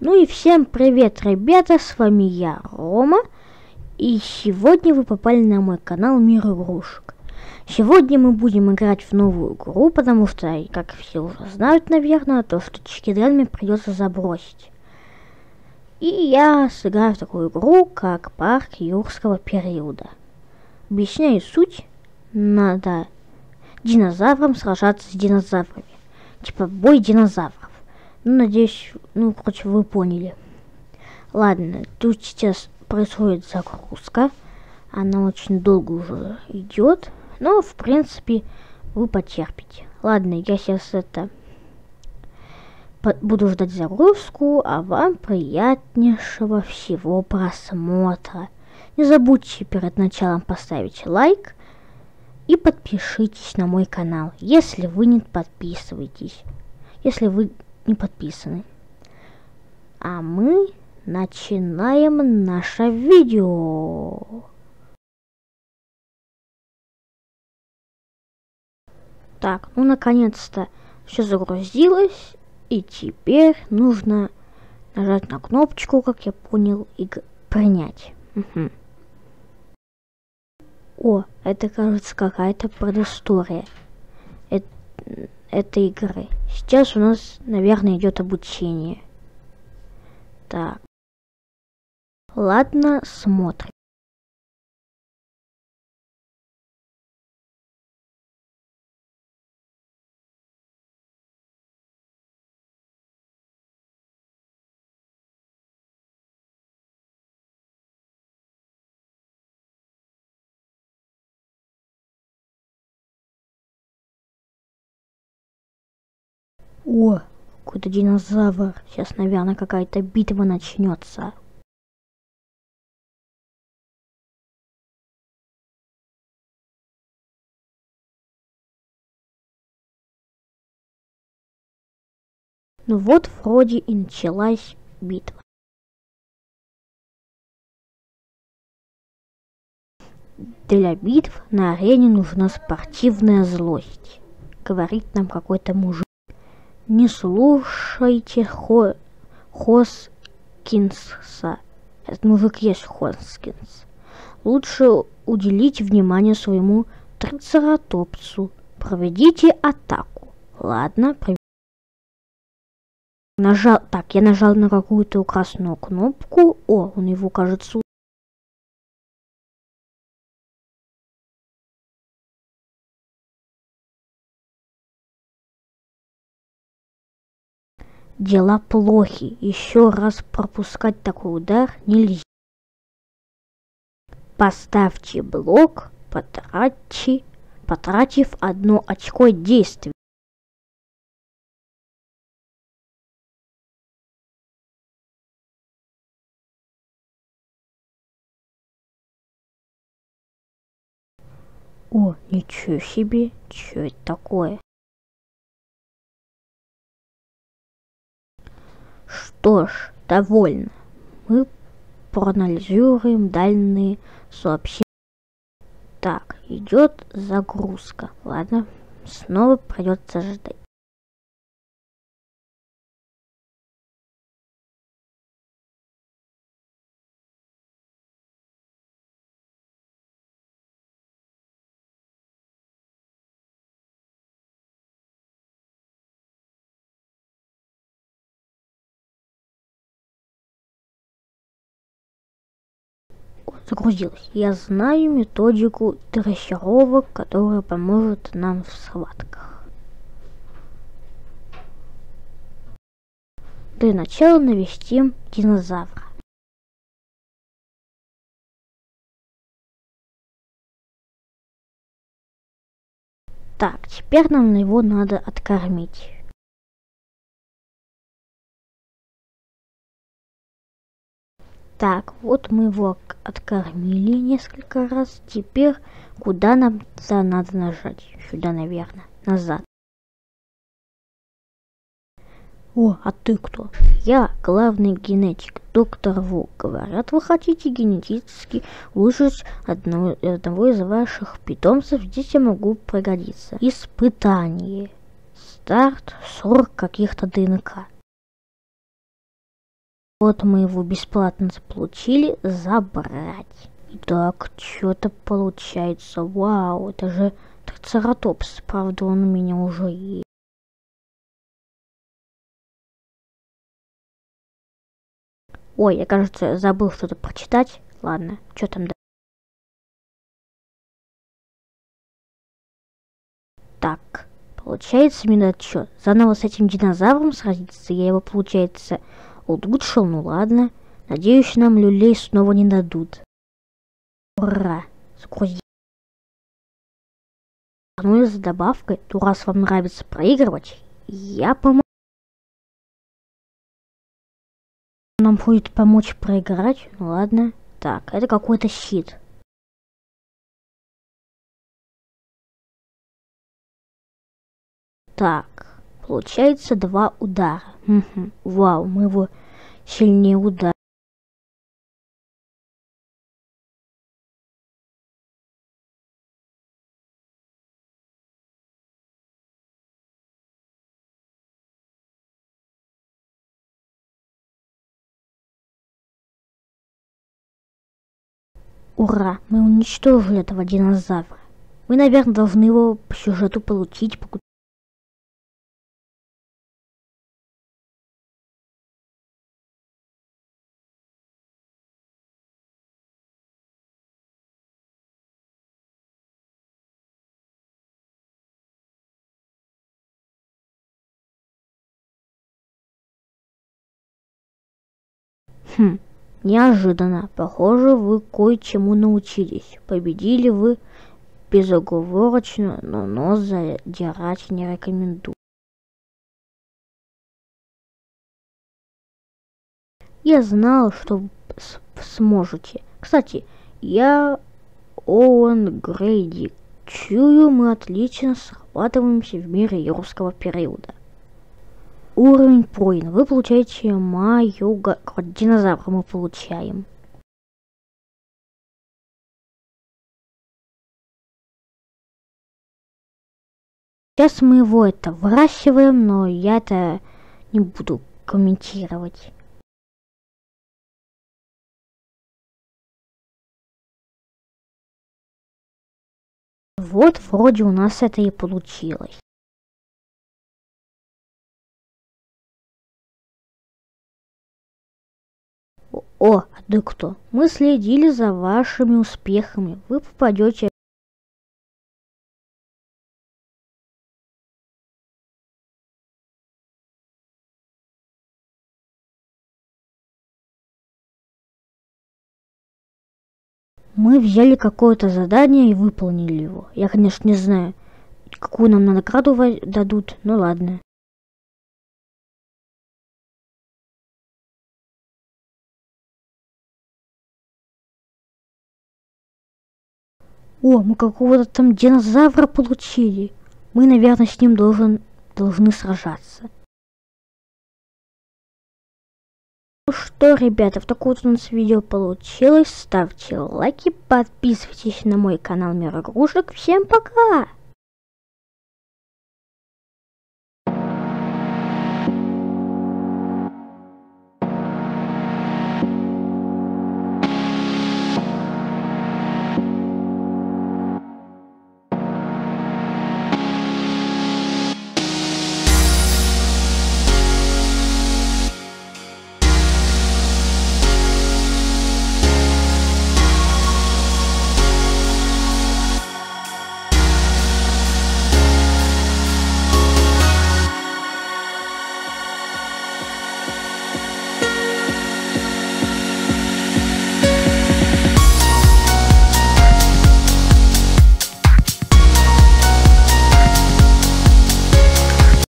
Ну и всем привет, ребята, с вами я, Рома, и сегодня вы попали на мой канал Мир игрушек. Сегодня мы будем играть в новую игру, потому что, как все уже знают, наверное, то, что Чикидрен мне придется забросить. И я сыграю в такую игру, как Парк Юрского периода. Объясняю суть. Надо динозаврам сражаться с динозаврами. Типа бой динозавров. Ну, надеюсь, ну, короче, вы поняли. Ладно, тут сейчас происходит загрузка. Она очень долго уже идет. Но, в принципе, вы потерпите. Ладно, я сейчас это буду ждать загрузку, а вам приятнейшего всего просмотра. Не забудьте перед началом поставить лайк и подпишитесь на мой канал, если вы не подписываетесь, если вы не подписаны. А мы начинаем наше видео. Так, ну наконец-то все загрузилось, и теперь нужно нажать на кнопочку, как я понял, и принять. Угу. О, это кажется какая-то предыстория э этой игры. Сейчас у нас, наверное, идет обучение. Так. Ладно, смотрим. О, какой-то динозавр. Сейчас, наверное, какая-то битва начнется. Ну вот вроде и началась битва. Для битв на арене нужна спортивная злость, говорит нам какой-то мужик. Не слушайте Хо... Хоскинса. Этот мужик есть Хоскинс. Лучше уделите внимание своему трицератопсу. Проведите атаку. Ладно. Нажал... Так, я нажал на какую-то красную кнопку. О, он его, кажется, Дела плохи. Еще раз пропускать такой удар нельзя. Поставьте блок, потратьте, потратив одно очко действия. О, ничего себе, что это такое? Что ж, довольно. Мы проанализируем данные сообщения. Так, идет загрузка. Ладно, снова придется ждать. Загрузилась. Я знаю методику дрессировок, которая поможет нам в схватках. Для начала навестим динозавра. Так, теперь нам его надо откормить. Так, вот мы его откормили несколько раз. Теперь куда нам-то надо нажать? Сюда, наверное. Назад. О, а ты кто? Я главный генетик, доктор Ву. Говорят, вы хотите генетически улучшить одного, одного из ваших питомцев. Здесь я могу пригодиться. Испытание. Старт 40 каких-то ДНК. Вот мы его бесплатно заполучили. Забрать. Так, что-то получается. Вау, это же трицератопс. Правда, он у меня уже есть. Ой, я, кажется, забыл что-то прочитать. Ладно, что там? Так, получается, мне что, заново с этим динозавром сразиться? Я его, получается, улучшил, ну ладно. Надеюсь, нам люлей снова не дадут. Ура! Загрузи. Ну и за добавкой, то раз вам нравится проигрывать, я помогу. Нам будет помочь проиграть, ну ладно. Так, это какой-то щит. Так, получается два удара. Угу. Вау, мы его сильнее ударили. Ура, мы уничтожили этого динозавра. Мы, наверное, должны его по сюжету получить, Хм, неожиданно. Похоже, вы кое-чему научились. Победили вы безоговорочно, но нос задирать не рекомендую. Я знал, что сможете. Кстати, я Оуэн Грейди. Чую, мы отлично срабатываемся в мире юрского периода. Уровень поин. Вы получаете Маюга. Динозавра мы получаем. Сейчас мы его это выращиваем, но я это не буду комментировать. Вот вроде у нас это и получилось. О, да кто? Мы следили за вашими успехами. Вы попадете Мы взяли какое-то задание и выполнили его. Я, конечно, не знаю, какую нам награду дадут, но ладно. О, мы какого-то там динозавра получили. Мы, наверное, с ним должен, должны сражаться. Ну что, ребята, в такое вот у нас видео получилось. Ставьте лайки, подписывайтесь на мой канал Мир Игрушек. Всем пока!